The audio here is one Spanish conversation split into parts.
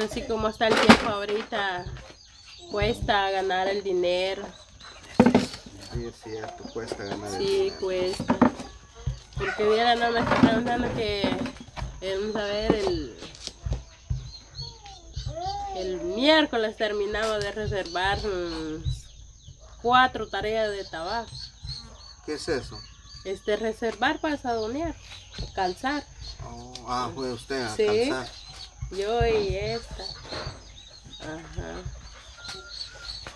así como está el tiempo ahorita, cuesta ganar el dinero. Sí, es cierto, cuesta ganar el Sí, dinero. cuesta. Porque viera, no me está preguntando que, eh, vamos a ver, el, el miércoles terminamos de reservar mm, cuatro tareas de tabaco. ¿Qué es eso? Este, reservar para sadonear, calzar. Oh, ah, fue usted a Sí. calzar. Yo y esta. Ajá.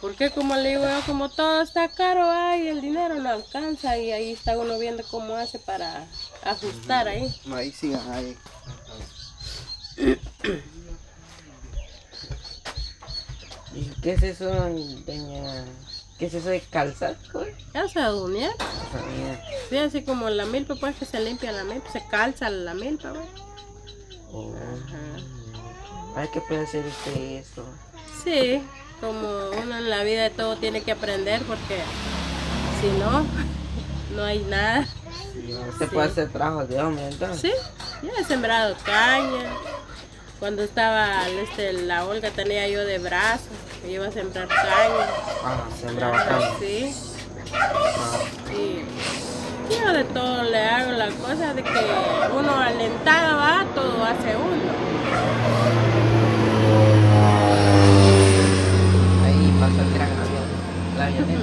Porque como le digo yo, como todo está caro, ay, el dinero no alcanza y ahí está uno viendo cómo hace para ajustar ahí. Ahí sigan, ahí. ¿Y qué es eso, doña? ¿Qué es eso de calzar? sea, mira, Sí, así como la milpa, pues que se limpia la milpa, se calza la milpa, pues. oh, Ajá. Ay, ¿qué puede hacer usted eso? Sí, como uno en la vida todo tiene que aprender porque si no, no hay nada. Sí, usted Sí. puede hacer trabajo de hombre, entonces. Sí, ya he sembrado caña. Cuando estaba este, la Olga tenía yo de brazo, que iba a sembrar caña. Ah, sembraba caña. Sí, Ah, y yo de todo le hago la cosa de que uno alentado va, todo hace uno. ahí pasó el gran avión, la avioneta.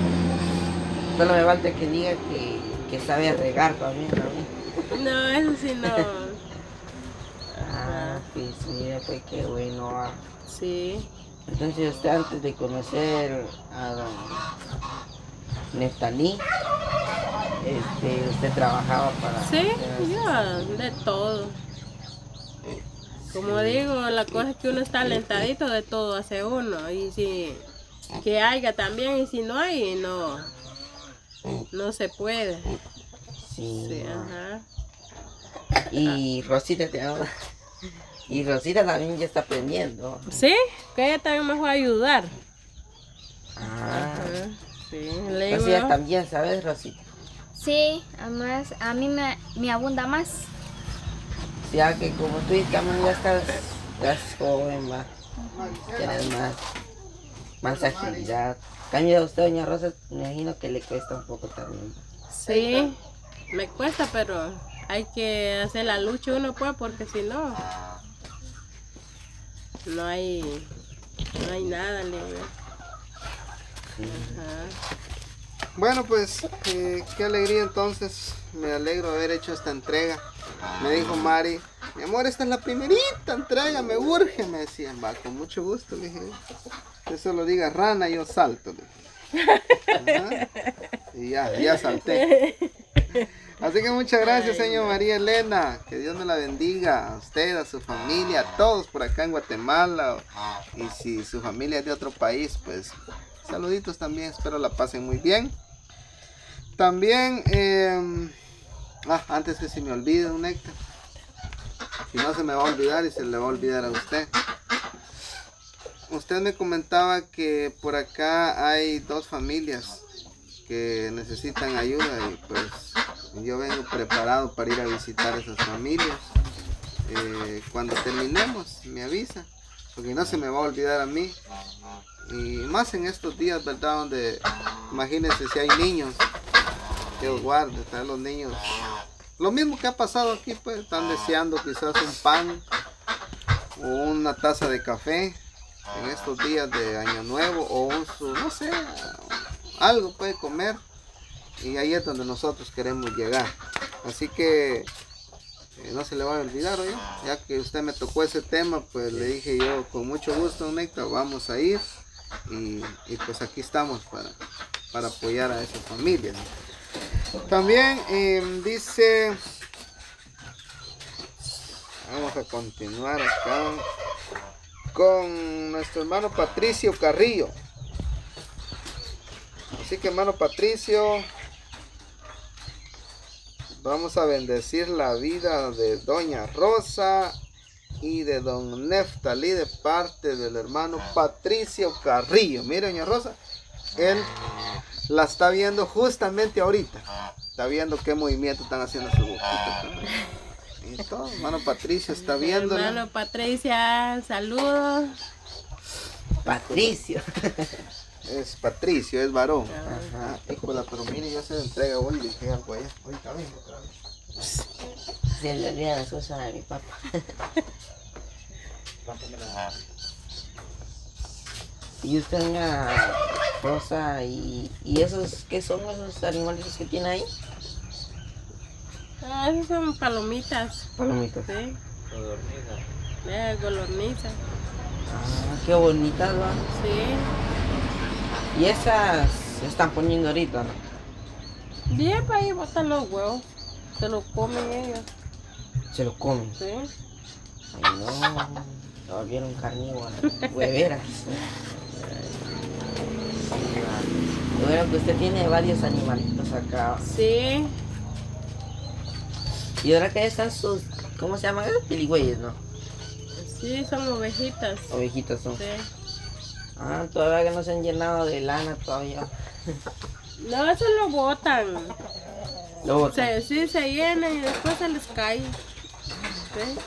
Solo me falta que diga que, que sabe regar también, también. No, eso sí no. Ah, pues mira, pues qué bueno. ah. Sí, Entonces usted antes de conocer a don Neftalí, este, usted trabajaba para... sí, yo de todo. Como digo, la cosa es que uno está alentadito de todo hace uno. Y si que haya también, y si no hay, no, no se puede. Sí, Sí, no. ajá. Y Rosita te ama. Y Rosita también ya está aprendiendo. Sí, que ella también me fue a ayudar. Ah, Ajá, Sí, le Rosita también, ¿sabes, Rosita? Sí, además a mí me, me abunda más. Ya que como tú y Cameron ya estás, estás joven, va. Tienes más, más agilidad. Cambio a usted, doña Rosa, me imagino que le cuesta un poco también. sí, me cuesta, pero hay que hacer la lucha uno pues, porque si no, no hay, no hay nada, le. Ajá. Bueno, pues eh, qué alegría entonces. Me alegro de haber hecho esta entrega. Me dijo Mari, mi amor, esta es la primerita entrega, me urge. Me decían, va, con mucho gusto. Le dije, eso lo diga rana, yo salto. Ajá. Y ya, ya salté. Así que muchas gracias, señor María Elena. Que Dios me la bendiga a usted, a su familia, a todos por acá en Guatemala. Y si su familia es de otro país, pues saluditos también. Espero la pasen muy bien. También, eh, ah, antes que se me olvide, un Héctor. Si no se me va a olvidar y se le va a olvidar a usted. Usted me comentaba que por acá hay dos familias que necesitan ayuda y pues yo vengo preparado para ir a visitar esas familias. Eh, cuando terminemos me avisa, porque no se me va a olvidar a mí. Y más en estos días, ¿verdad? Donde imagínense si hay niños, Dios guarde, están los niños. Lo mismo que ha pasado aquí, pues están deseando quizás un pan o una taza de café en estos días de Año Nuevo o un, no sé, algo puede comer. Y ahí es donde nosotros queremos llegar. Así que eh, no se le va a olvidar, oye, ya que usted me tocó ese tema, pues le dije yo con mucho gusto, Néctar, vamos a ir. Y, pues aquí estamos para, para apoyar a esas familias. También eh, dice, vamos a continuar acá con nuestro hermano Patricio Carrillo. Así que hermano Patricio, vamos a bendecir la vida de doña Rosa y de don Neftalí de parte del hermano Patricio Carrillo. Mire doña Rosa, él la está viendo justamente ahorita. Está viendo qué movimiento están haciendo su boquita. Todo. Hermano Patricio está viendo. Hermano Patricia, saludos. Patricio. Es Patricio, es varón. Ajá. Híjola, pero mire, ya se le entrega hoy, le dije algo allá. Hoy está bien, otra vez. Se le olvidan las cosas a mi papá. Y usted una rosa y, y esos, ¿qué son esos animales que tiene ahí? Ah, esas son palomitas. Palomitas. Sí. Eh, golorniza. Ah, qué bonitas, ¿va? Sí. Y esas se están poniendo ahorita, ¿no? Bien, para ahí botan los huevos. Se los comen ellos. Se lo comen. Sí. Ay, no. Se volvieron carnívoras. Hueveras. Bueno, que usted tiene varios animalitos acá. Sí. Y ahora que están sus, ¿cómo se llaman? Piligüeyes, ¿no? Sí, son ovejitas. Ovejitas son. Sí. Ah, todavía que no se han llenado de lana todavía. No, eso lo botan. Lo botan. Se, sí, se llenan y después se les cae. Sí.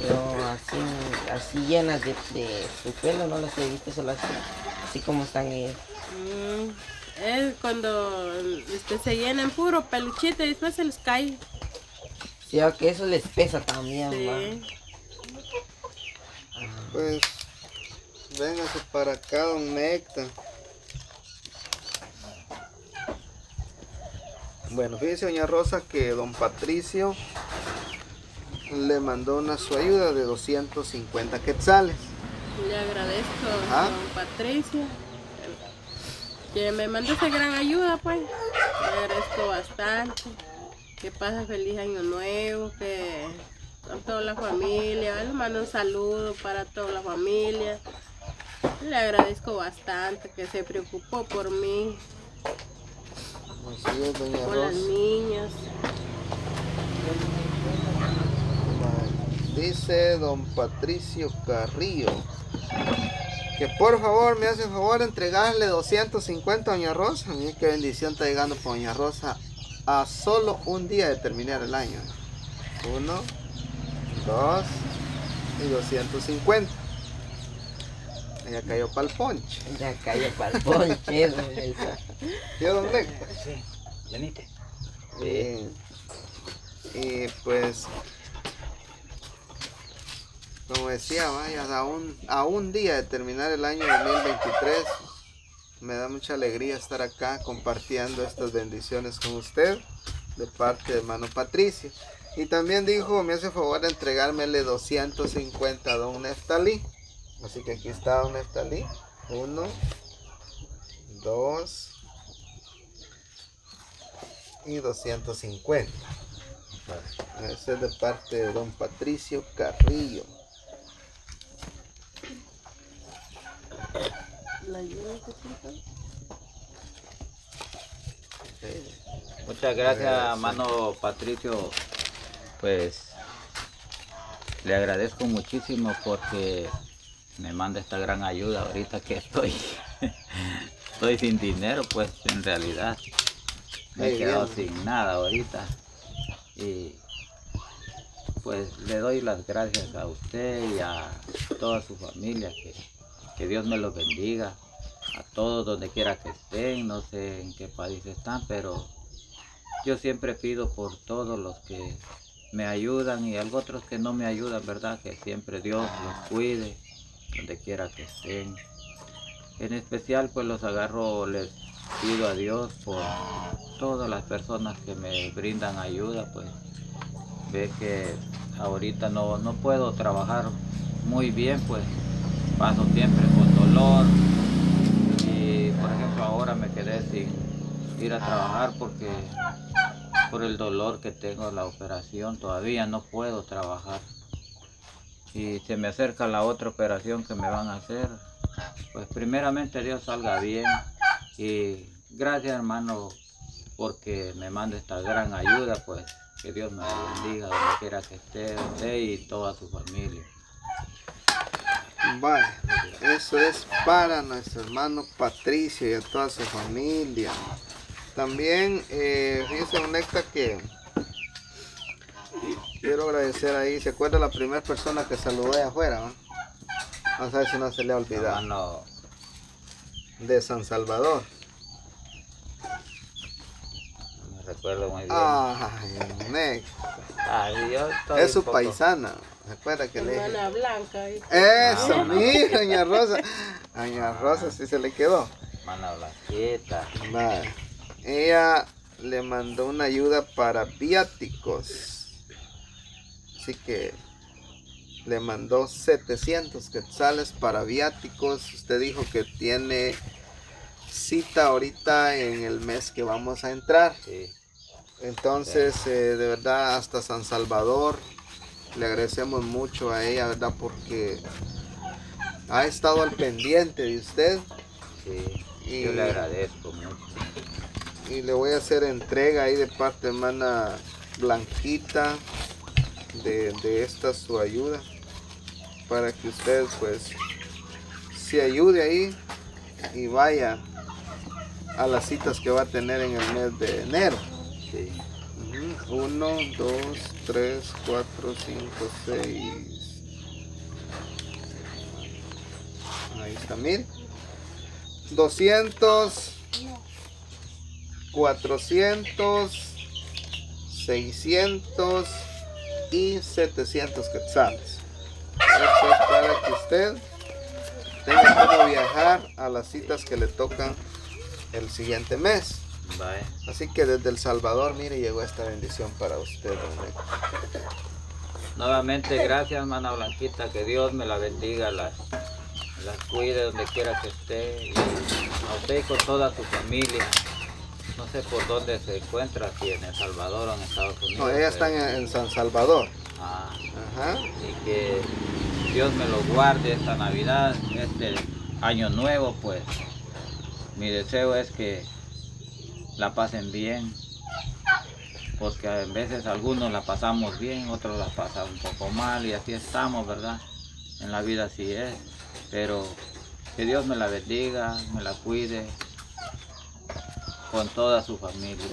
Pero así, así llenas de, de su pelo no las he visto, solo así, así como están ellas. Mm, es cuando este, se llenan puro peluchito y después se les cae. Sí, que eso les pesa también. Sí. Pues, véngase para acá, don Necta. Bueno, fíjese, doña Rosa, que don Patricio le mandó una su ayuda de 250 quetzales. Le agradezco Ajá. a don Patricio que me mandó esa gran ayuda, pues. Le agradezco bastante. Que pasa feliz año nuevo, que a toda la familia, le mando un saludo para toda la familia. Le agradezco bastante que se preocupó por mí, Así es, doña por las niñas. Dice don Patricio Carrillo que por favor me hace favor de entregarle 250 a doña Rosa. Mira qué bendición está llegando por doña Rosa a solo un día de terminar el año. Uno, dos y 250. Ella cayó para el ponche. Ya cayó para el ponche, don Elsa. ¿Sí, don Nectar? Sí, venite. Sí. Y pues, como decía, vaya, a un, a un día de terminar el año 2023, me da mucha alegría estar acá compartiendo estas bendiciones con usted de parte de hermano Patricio. Y también dijo, me hace favor de entregármele 250 a don Neftalí. Así que aquí está don Neftalí. Uno, dos, y 250. Ese es de parte de don Patricio Carrillo. La ayuda que sí, Sí. Muchas gracias, mano Patricio. Pues le agradezco muchísimo porque me manda esta gran ayuda ahorita que estoy, estoy sin dinero, pues en realidad me he quedado sin nada ahorita. Y pues le doy las gracias a usted y a toda su familia, que, que Dios me los bendiga, a todos donde quiera que estén, no sé en qué país están, pero yo siempre pido por todos los que me ayudan y algo otros que no me ayudan, ¿verdad? Que siempre Dios los cuide, donde quiera que estén. En especial pues los agarro, les pido a Dios por todas las personas que me brindan ayuda, pues ve que ahorita no, no puedo trabajar muy bien, pues paso siempre con dolor ir a trabajar porque por el dolor que tengo la operación todavía no puedo trabajar. Y se me acerca la otra operación que me van a hacer. Pues primeramente Dios salga bien y gracias hermano porque me manda esta gran ayuda pues que Dios me bendiga donde quiera que esté usted y toda su familia. Vale, eso es para nuestro hermano Patricio y a toda su familia. También, eh, fíjese, don Necta, que quiero agradecer ahí. ¿Se acuerda la primera persona que saludé afuera? va? Vamos a ver si no se le ha olvidado. Hermano, De San Salvador. no me recuerdo muy bien. Ay, ne- Ay, yo estoy Es su un poco- paisana. ¿Se acuerda que le? Hermana Blanca. ¿eh? Eso, Ah, mira, doña Rosa. Doña Rosa sí se le quedó. Hermana Blanquita. Va. Ella le mandó una ayuda para viáticos. Así que le mandó 700 quetzales para viáticos. Usted dijo que tiene cita ahorita en el mes que vamos a entrar. Sí. Entonces, eh, de verdad, hasta San Salvador, le agradecemos mucho a ella, ¿verdad? Porque ha estado al pendiente de usted Sí, Y- yo le agradezco. Y le voy a hacer entrega ahí de parte de hermana Blanquita de, de esta su ayuda para que usted pues se ayude ahí y vaya a las citas que va a tener en el mes de enero. Sí. Ujú, Uno, dos, tres, cuatro, cinco, seis. Ahí está, mire. 200, 400, 600 y 700 quetzales. Esto es para que usted tenga como viajar a las citas que le tocan el siguiente mes. Así que desde El Salvador, mire, llegó esta bendición para usted, don. Nuevamente, gracias, hermana Blanquita. Que Dios me la bendiga, las, las cuide donde quiera que esté. Y a usted y con toda su familia. No sé por dónde se encuentra, si en El Salvador o en Estados Unidos. No, ella está en San Salvador. Ah, Ajá. y que Dios me lo guarde esta Navidad, este año nuevo, pues mi deseo es que la pasen bien, porque a veces algunos la pasamos bien, otros la pasan un poco mal y así estamos, ¿verdad? En la vida así es, pero que Dios me la bendiga, me la cuide con toda su familia.